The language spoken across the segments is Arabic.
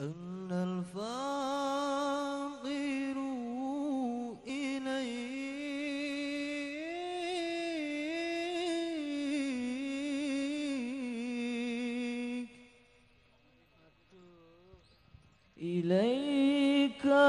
أن الفقير إليك. إليك.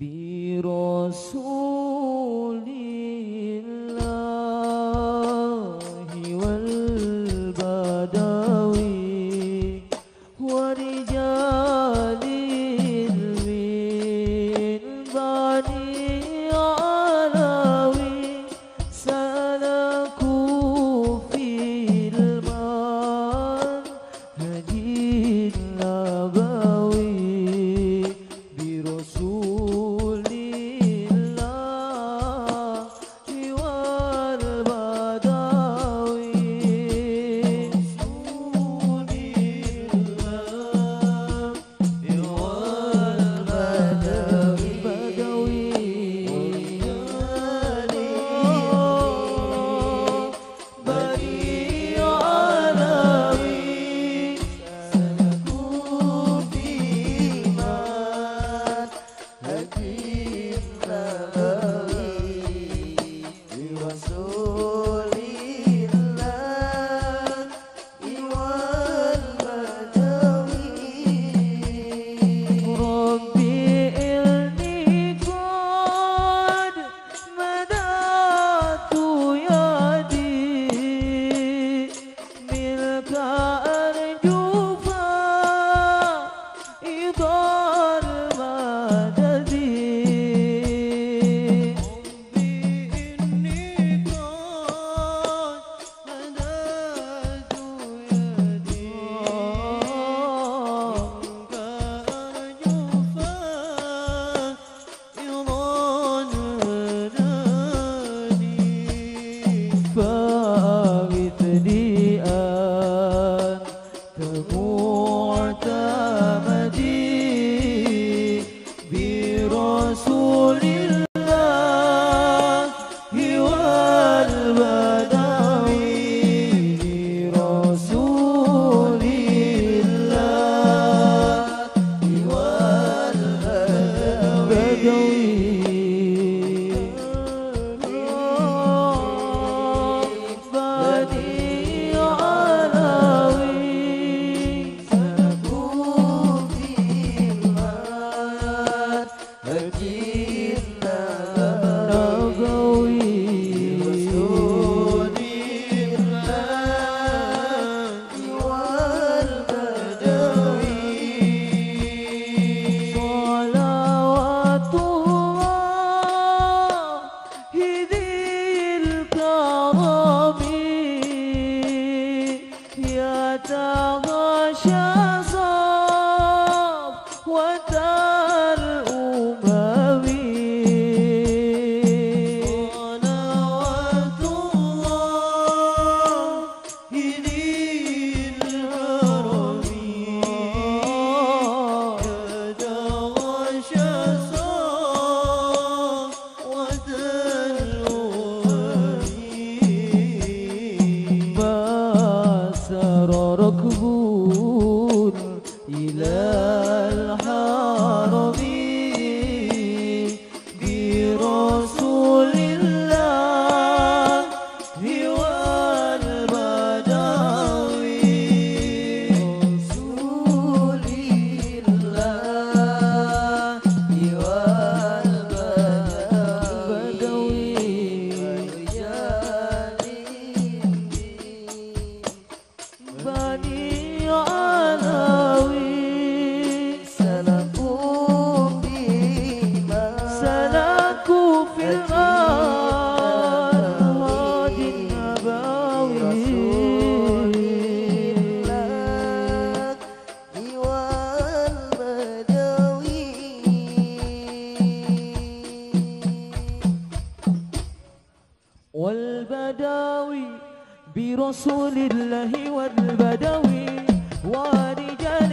برسول So. البداوي برسول الله والبدوي ورجال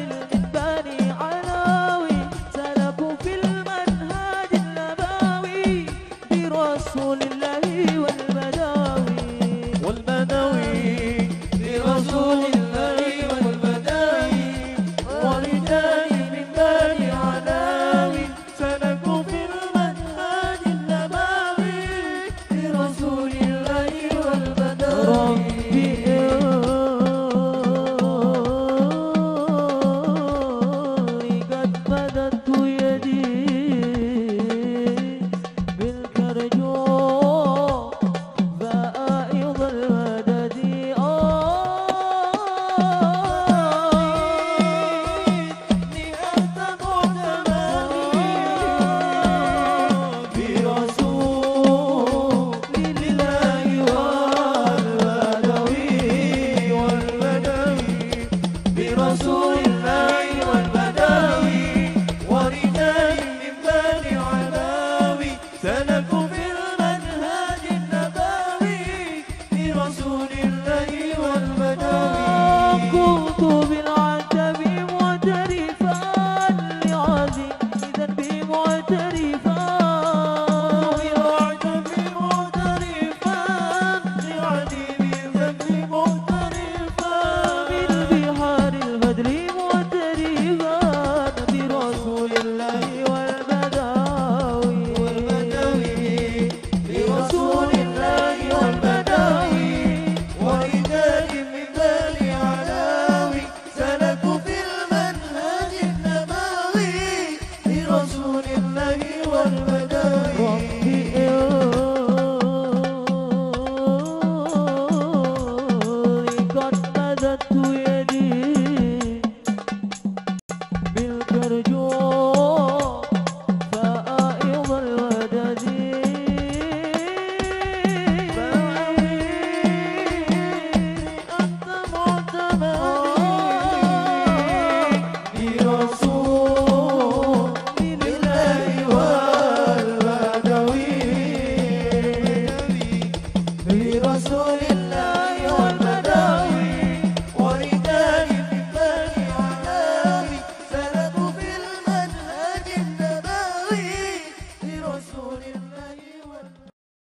الذي والملك